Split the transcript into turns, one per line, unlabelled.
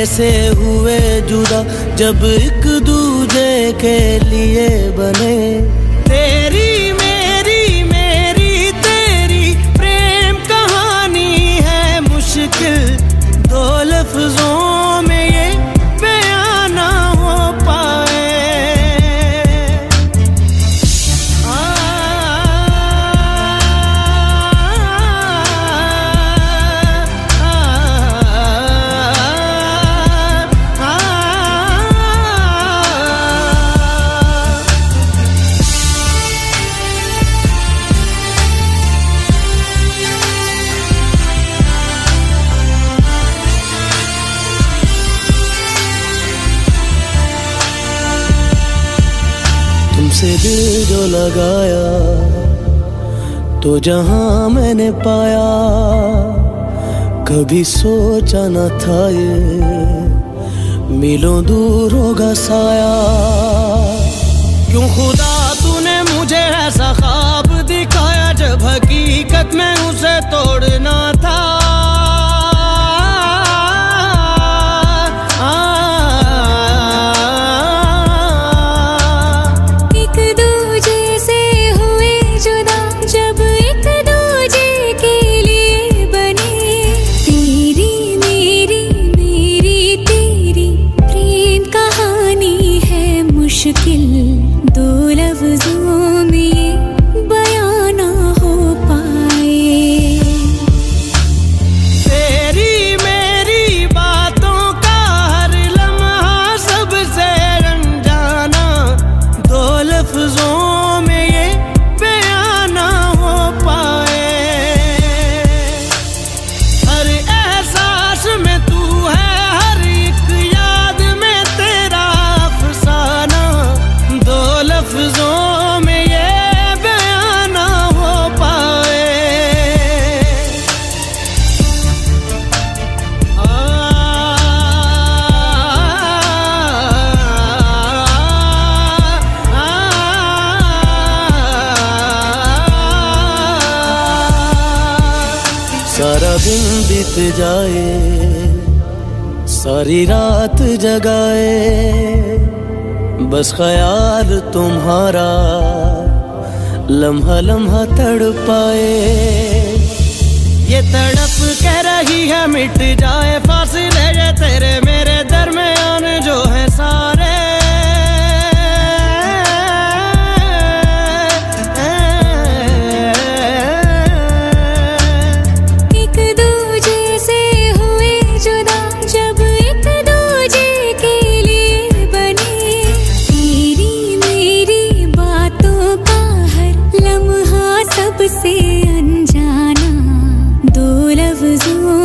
दूजे से हुए जुदा जब एक दूजे के लिए बने। तेरी तुमसे दिल जो लगाया तो जहाँ मैंने पाया, कभी सोचा न था ये, मिलो दूर होगा साया। क्यों खुदा तूने मुझे ऐसा ख्वाब दिखाया, जब हकीकत में उसे तोड़ना सारा दिन बीत जाए, सारी रात जगाए। बस ख्याल तुम्हारा लम्हा लम्हा तड़ पाए ये तड़प कह रही है, मिट जाए फासले ये you.